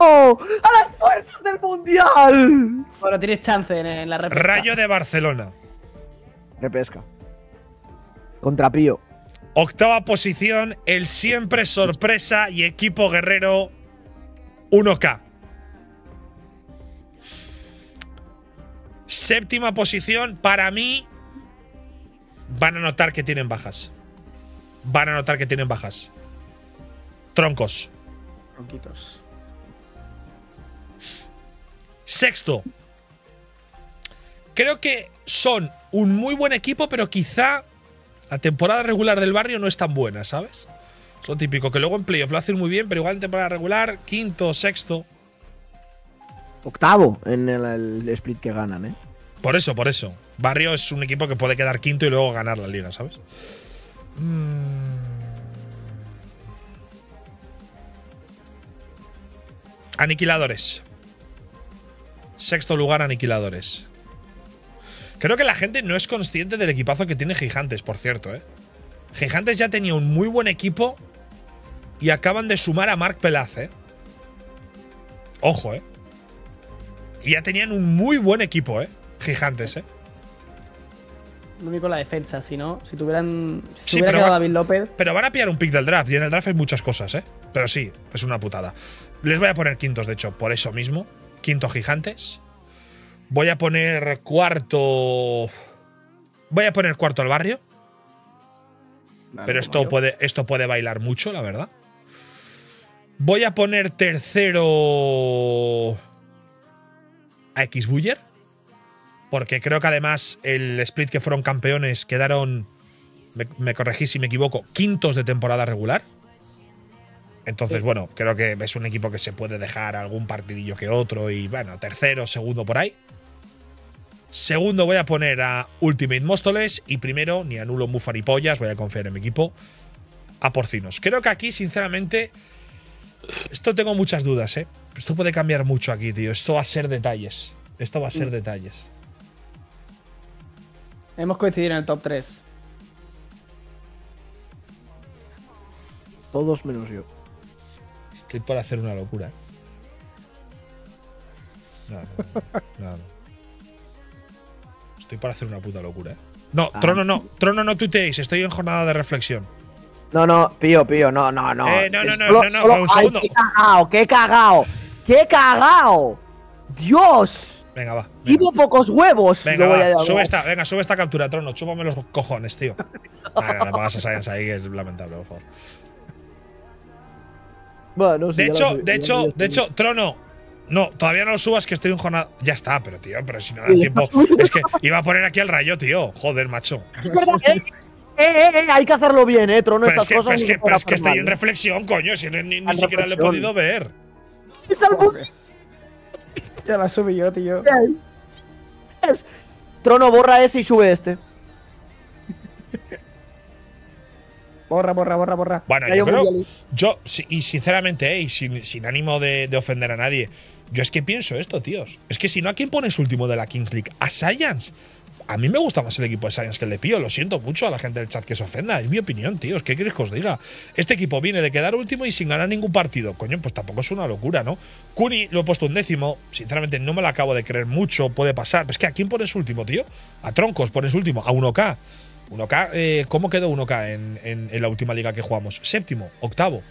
¡A las puertas del mundial! Bueno, tienes chance en, en la repesca. Rayo de Barcelona. Repesca. Contra Pío. Octava posición, el siempre sorpresa y equipo guerrero 1K. Séptima posición, para mí, van a notar que tienen bajas. Van a notar que tienen bajas. Troncos. Tronquitos. Sexto. Creo que son un muy buen equipo, pero quizá la temporada regular del barrio no es tan buena, ¿sabes? Es lo típico, que luego en playoff lo hacen muy bien, pero igual en temporada regular, quinto, sexto. Octavo en el, el split que ganan, ¿eh? Por eso, por eso. Barrio es un equipo que puede quedar quinto y luego ganar la liga, ¿sabes? Mm. Aniquiladores. Sexto lugar, Aniquiladores. Creo que la gente no es consciente del equipazo que tiene Gigantes, por cierto, ¿eh? Gigantes ya tenía un muy buen equipo y acaban de sumar a Marc Pelaz, ¿eh? Ojo, ¿eh? Y ya tenían un muy buen equipo, ¿eh? Gigantes, ¿eh? Lo único la defensa, si no, si tuvieran. Si Sí, hubiera pero quedado va- David López. Pero van a pillar un pick del draft y en el draft hay muchas cosas, ¿eh? Pero sí, es una putada. Les voy a poner quintos, de hecho, por eso mismo. Quinto Gigantes. Voy a poner cuarto. Voy a poner cuarto al barrio. Vale, pero esto puede, esto puede bailar mucho, la verdad. Voy a poner tercero a X Buller. Porque creo que además el split que fueron campeones quedaron, me, me corregí si me equivoco, quintos de temporada regular. Entonces, bueno, creo que es un equipo que se puede dejar algún partidillo que otro y, bueno, tercero, segundo por ahí. Segundo voy a poner a Ultimate Móstoles y primero, ni anulo Mufa ni pollas, voy a confiar en mi equipo, a Porcinos. Creo que aquí, sinceramente, esto tengo muchas dudas, ¿eh? Esto puede cambiar mucho aquí, tío. Esto va a ser detalles. Esto va a ser detalles. Hemos coincidido en el top 3. Todos menos yo. Estoy por hacer una locura, ¿eh? No, no, no. Estoy para hacer una puta locura, ¿eh? No, Ah. Trono no. Trono no tuteéis. Estoy en jornada de reflexión. No, no, Pío, Pío, no, no, no. Eh, no, no, no, solo- no, no, solo- un ¡Ay, segundo. ¡Qué cagao! ¡Qué cagao! ¡Qué cagao! ¡Dios! Venga, va. venga. Llevo pocos huevos. Venga, a va, sube esta, venga, sube esta captura, Trono. Chúpame los cojones, tío. No, no, no pongas a Science ahí, que es lamentable, por favor. Bueno, sí, De hecho, sé, de hecho, de hecho, Trono. No, todavía no lo subas, que estoy en jornada. Ya está, pero tío, pero si no da tiempo. Es que iba a poner aquí el rayo, tío. Joder, macho. Es eh, eh, eh, eh, hay que hacerlo bien, eh, Trono. Pero es estas que, cosas pero es que, pero es que estoy en ¿eh? reflexión, coño. Si ni, ni- ni siquiera lo he podido ver. Es algo Ya la subí yo, tío. Es- Trono, borra ese y sube este. Borra, borra, borra, borra. Bueno, yo creo. Yo, y sinceramente, eh, y sin, sin ánimo de, de ofender a nadie, yo es que pienso esto, tíos. Es que si no, ¿a quién pones último de la Kings League? ¿A Science? A mí me gusta más el equipo de Science que el de Pío. Lo siento mucho a la gente del chat que se ofenda. Es mi opinión, tíos. ¿Qué queréis que os diga? Este equipo viene de quedar último y sin ganar ningún partido. Coño, pues tampoco es una locura, ¿no? Curi lo he puesto un décimo. Sinceramente, no me lo acabo de creer mucho. Puede pasar. Pero es que ¿a quién pones último, tío? A Troncos pones último. A 1K. 1K, eh, ¿cómo quedó 1K en, en- en la última liga que jugamos? Séptimo, octavo.